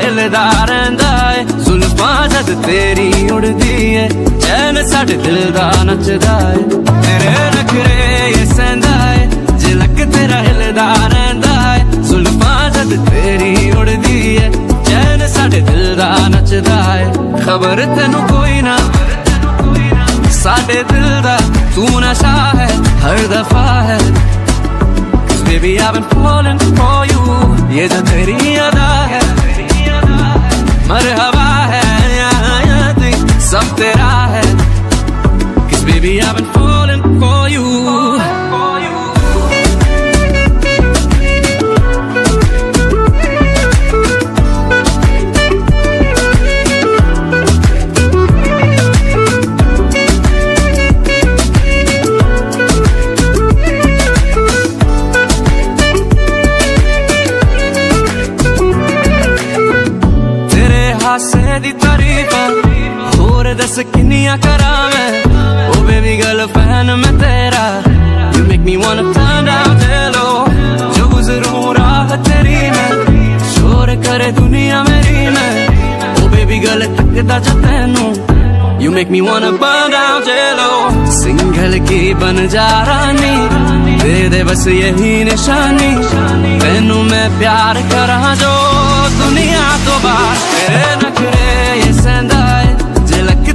ਹਿਲਦਾ ਰਹਿੰਦਾ ਏ ਜ਼ੁਲਫਾਂ ਜਦ ਤੇਰੀ ਉੜਦੀ ਏ ਚੈਨ ਸਾਡੇ ਦਿਲ ਦਾ ਨੱਚਦਾ ਏ ਤੇਰੇ ਨਖਰੇ ਇਹ ਸੈਂਦਾ ਏ ਜਿਲਕ ਤੇਰਾ ਹਿਲਦਾ ਰਹਿੰਦਾ ਏ ਜ਼ੁਲਫਾਂ ਜਦ ਤੇਰੀ ਉੜਦੀ ਏ ਚੈਨ ਸਾਡੇ ਦਿਲ ਦਾ ਨੱਚਦਾ ਏ ਖਬਰ ਤੈਨੂੰ ਕੋਈ ਨਾ ਸਾਡੇ ਦਿਲ ਦਾ ਤੂੰ ਨਸ਼ਾ ਹੈ ਹਰ ਦਫਾ ਹੈ Baby, I've been falling for you ये जो तेरी अदा है मरहबा है सब तेरा है baby, I've been falling make me wanna turn down hello. जो गुजरूं राह तेरी में, शोर करे दुनिया मेरी में। ओ बेबी गल तकदा जा तैनू। You make me wanna burn down jello single की बन जा रानी, दे दे बस यही निशानी। तेनू मैं प्यार करा जो दुनिया तो बाहर। तेरे नखरे ये सेंदा है, जे लक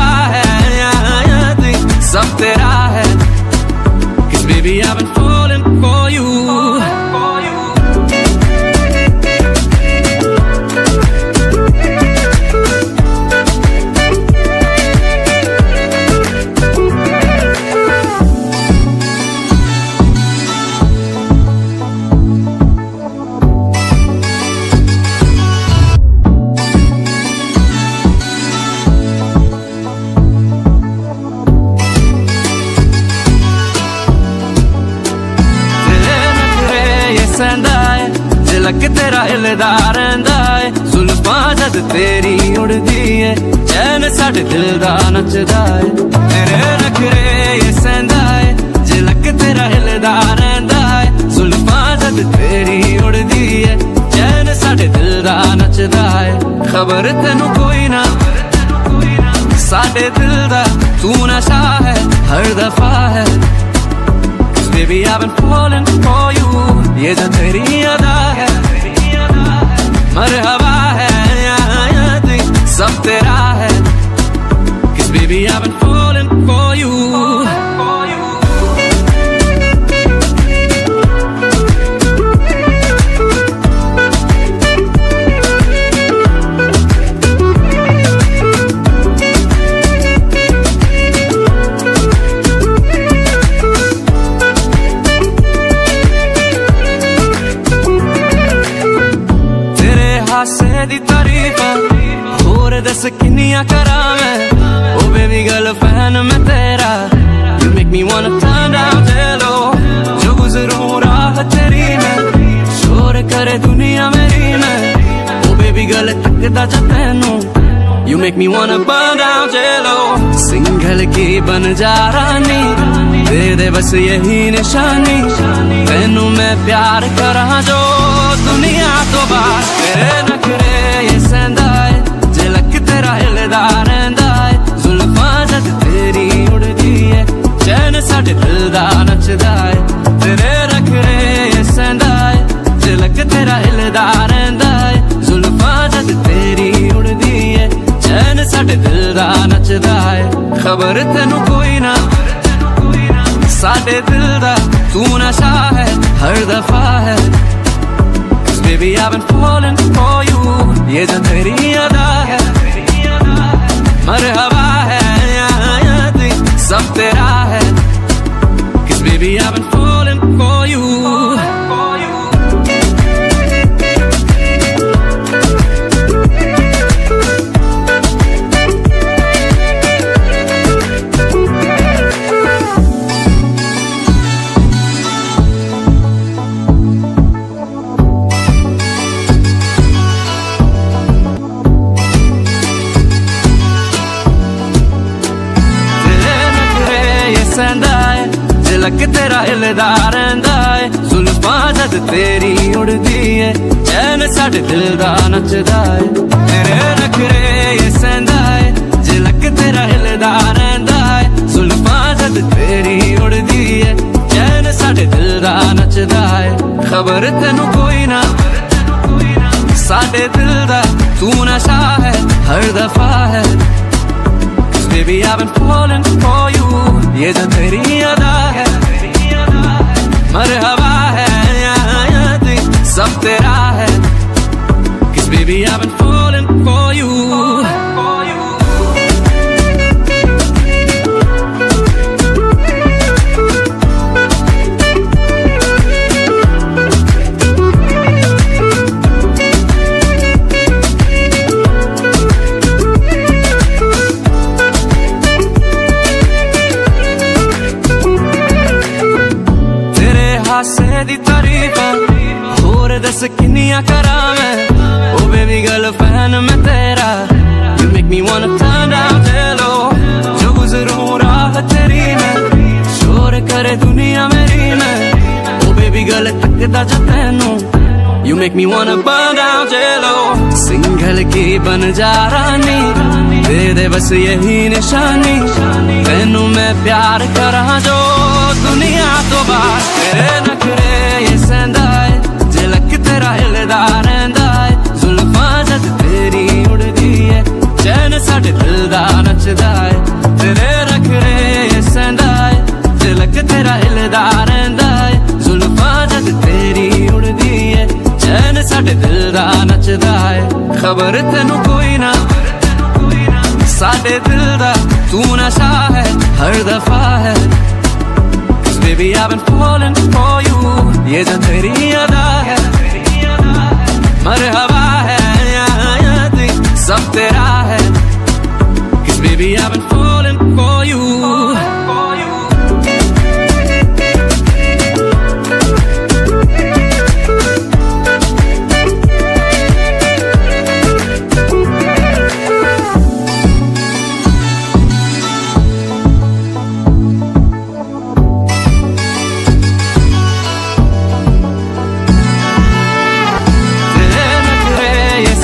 baby I've been falling ਤੇਰਾ ਹਿਲਦਾ ਰਹਿੰਦਾ ਏ ਜ਼ੁਲਫਾਂ ਜਦ ਤੇਰੀ ਉੜਦੀ ਏ ਚੈਨ ਸਾਡੇ ਦਿਲ ਦਾ ਨੱਚਦਾ ਏ ਤੇਰੇ ਨਖਰੇ ਇਹ ਸੈਂਦਾ ਏ ਝਲਕ ਤੇਰਾ ਹਿਲਦਾ ਰਹਿੰਦਾ ਏ ਜ਼ੁਲਫਾਂ ਜਦ ਤੇਰੀ ਉੜਦੀ ਏ ਚੈਨ ਸਾਡੇ ਦਿਲ ਦਾ ਨੱਚਦਾ ਏ ਖਬਰ ਤੈਨੂੰ ਕੋਈ ਨਾ ਸਾਡੇ ਦਿਲ ਦਾ ਤੂੰ ਨਸ਼ਾ ਹੈ ਹਰ ਦਫਾ ਹੈ Baby, I've been falling for you ये जो तेरी अदा है मरहबा है सब तेरा है baby, I've been falling for you touch of तेनू। You make me wanna burn single की बन जा रानी। दे दे बस यही निशानी। तेनू मैं प्यार करा जो दुनिया तो बात तेरे नखरे ये सेंदा है जे लक तेरा हिलदा रहंदा। ਏ ਖਬਰ ਤੈਨੂੰ ਕੋਈ ਨਾ ਸਾਡੇ ਦਿਲ ਦਾ ਤੂੰ ਨਸ਼ਾ ਹੈ ਹਰ ਦਫਾ ਹੈ Cause baby I've been falling for you ये जो तेरी अदा है मरहबा है सब तेरा है Cause baby I've been झलक तेरा हिलदा रहंदा ਏ ਜ਼ੁਲਫਾਂ ਜਦ ਤੇਰੀ ਉੜਦੀ ਏ ਚੈਨ ਸਾਡੇ ਦਿਲ ਦਾ ਨੱਚਦਾ ਏ ਤੇਰੇ ਨਖਰੇ ਇਹ ਸੈਂਦਾ ਏ ਝਲਕ ਤੇਰਾ ਹਿਲਦਾ ਰਹਿੰਦਾ ਏ ਜ਼ੁਲਫਾਂ ਜਦ ਤੇਰੀ ਉੜਦੀ ਏ ਚੈਨ ਸਾਡੇ ਦਿਲ ਦਾ ਨੱਚਦਾ ਏ ਖਬਰ ਤੈਨੂੰ ਕੋਈ ਨਾ ਸਾਡੇ ਦਿਲ ਦਾ ਤੂੰ ਨਸ਼ਾ ਹੈ ਹਰ ਦਫਾ ਹੈ baby I've been falling for you ये जो तेरी अदा है मरहबा है या सब तेरा है Cause baby I've been falling for you Make me wanna burn down jello single की बन जा रानी, दे दे बस यही निशानी। तेनू मैं प्यार करा जो दुनिया तो बाहर तेरे नखरे ये सहंदा है झलक तेरा हिलदा रहंदा है जुल्फां जद तेरी उड़दी है, चैन साडे दिल दा नचदा है तेरे नखरे ये सहंदा है झलक तेरा हिलदा रहंदा ਨੱਚਦਾ ਏ ਖਬਰ ਤੈਨੂੰ ਕੋਈ ਨਾ ਸਾਡੇ ਦਿਲ ਦਾ ਤੂੰ ਨਸ਼ਾ ਹੈ ਹਰ ਦਫਾ ਹੈ Cause baby I've been falling for you ये जो तेरी अदा है मरहबा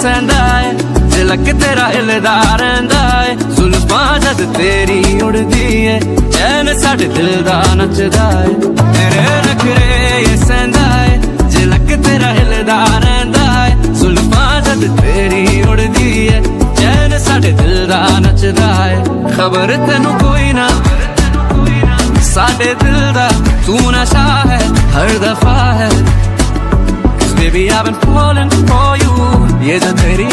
ਸੈਂਦਾ ਏ। ਝਲਕ ਤੇਰਾ ਹਿਲਦਾ ਰਹਿੰਦਾ ਏ, ਜ਼ੁਲਫਾਂ ਜਦ ਤੇਰੀ ਉੜਦੀ ਏ, ਚੈਨ ਸਾਡੇ ਦਿਲ ਦਾ ਨੱਚਦਾ ਏ। ਤੇਰੇ ਨਖਰੇ ਇਹ ਸੈਂਦਾ ਏ ਝਲਕ ਤੇਰਾ ਹਿਲਦਾ ਰਹਿੰਦਾ ਏ, ਜ਼ੁਲਫਾਂ ਜਦ ਤੇਰੀ ਉੜਦੀ ਏ, ਚੈਨ ਸਾਡੇ ਦਿਲ ਦਾ ਨੱਚਦਾ ਏ। ਖਬਰ ਤੈਨੂੰ ਕੋਈ ਨਾ, ਸਾਡੇ ਦਿਲ ਦਾ ਤੂੰ ਨਸ਼ਾ ਹੈ, ਹਰ ਦਫਾ ਹੈ। Baby, I've been falling for you ये जो तेरी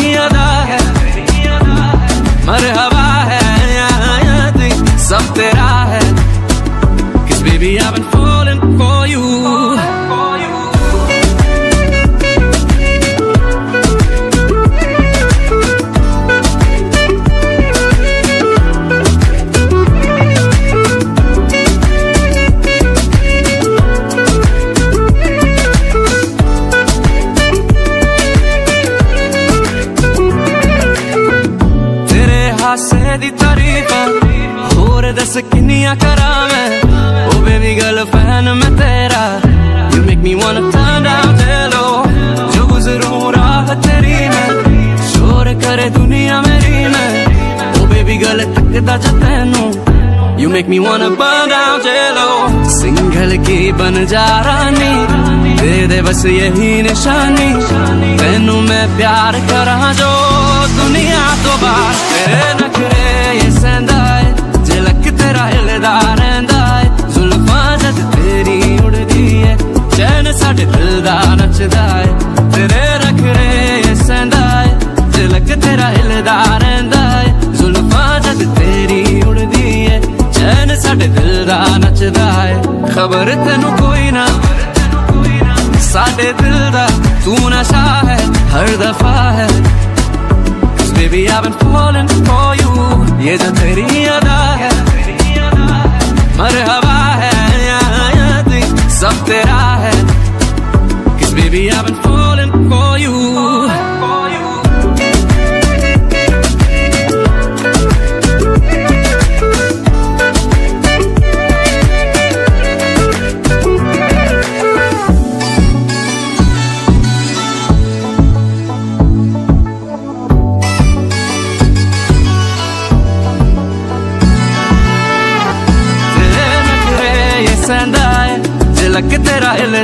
किनिया करा मैं ओ बेबी गर्ल फ़ैन मैं तेरा। You make me want turn down hello जो गुजरूं राह तेरी मैं, शोर करे दुनिया मेरी मैं। ओ बेबी गर्ल तकदा जा तैनू। You make me wanna burn down jello single की बन जा रानी। दे दे बस यही निशानी। तेनू मैं प्यार करा जो दुनिया तो बाहर। तेरे नखरे तेरा हिलदा रहंदा है जुल्फां जद तेरी उड़दी है चैन साडे दिल दा नचदा है तेरे नखरे ये सहंदा है झलक तेरा हिलदा रहंदा है जुल्फां जद तेरी उड़दी है ਚੈਨ ਸਾਡੇ ਦਿਲ ਦਾ ਨੱਚਦਾ ਏ ਖਬਰ ਤੈਨੂੰ ਕੋਈ ਨਾ ਸਾਡੇ ਦਿਲ ਦਾ ਤੂੰ ਨਸ਼ਾ ਹੈ ਹਰ ਦਫਾ ਹੈ Baby I've been falling for you ये जो तेरी अदा है मरहबा है या सब तेरा है I've been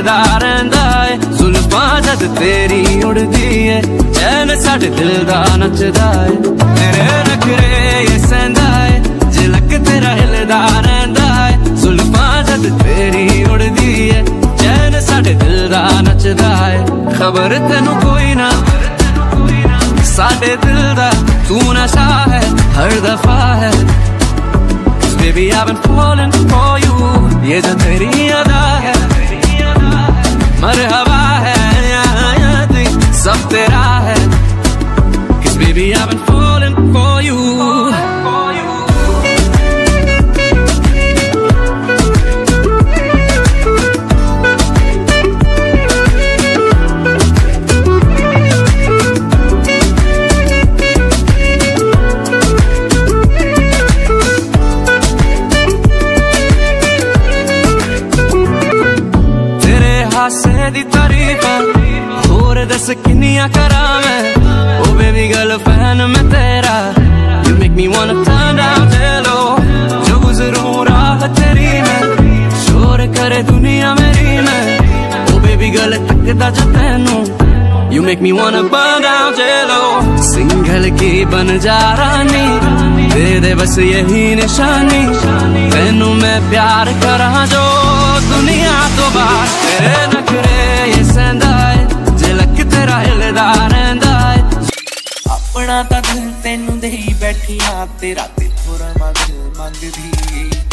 ਹਿਲਦਾ ਰਹਿੰਦਾ ਏ ਜ਼ੁਲਫਾਂ ਜਦ ਤੇਰੀ ਉੜਦੀ ਏ ਚੈਨ ਸਾਡੇ ਦਿਲ ਦਾ ਨੱਚਦਾ ਏ ਤੇਰੇ ਨਖਰੇ ਇਹ ਸੈਂਦਾ ਏ ਜਿਲਕ ਤੇਰਾ ਹਿਲਦਾ ਰਹਿੰਦਾ ਏ ਜ਼ੁਲਫਾਂ ਜਦ ਤੇਰੀ ਉੜਦੀ ਏ ਚੈਨ ਸਾਡੇ ਦਿਲ ਦਾ ਨੱਚਦਾ ਏ ਖਬਰ ਤੈਨੂੰ ਕੋਈ ਨਾ ਸਾਡੇ ਦਿਲ ਦਾ ਤੂੰ ਨਸ਼ਾ ਹੈ ਹਰ ਦਫਾ ਹੈ baby I've been falling for you ये जो तेरी अदा है चेहरे दी तारीफ़ होर दस किनिया करा मैं ओ बेबी गर्ल फ़ैन मैं तेरा। You make me want turn down hello जो गुजरूं राह तेरी मैं शोर करे दुनिया मेरी मैं ओ बेबी गर्ल तकदा जो तैनू। You make me wanna burn down jello single की बन जा रानी। दे दे बस यही निशानी। तेनू मैं प्यार करा जो दुनिया तो बात तेरे ਮੇਰਾ ਆਪਣਾ ਤਾਂ ਦਿਲ ਤੈਨੂੰ ਦੇਈ ਬੈਠੀਆਂ ਤੇਰਾ ਤੇ ਥੋੜਾ ਮਨ ਮੰਗਦੀ।